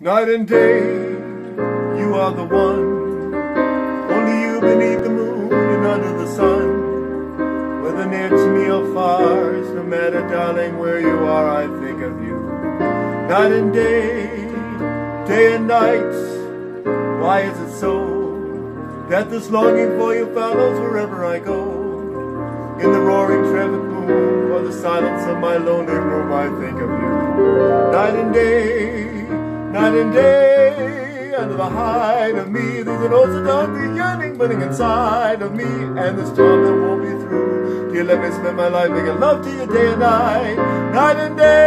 Night and day, you are the one. Only you beneath the moon and under the sun. Whether near to me or far, it's no matter, darling, where you are, I think of you. Night and day, day and night, why is it so that this longing for you follows wherever I go? In the roaring traffic boom or the silence of my lonely room, I think of you. Night and day, night and day, under the hide of me, there's an ocean of the yearning burning inside of me, and the storm that won't be through. Dear, let me spend my life making love to you day and night, night and day.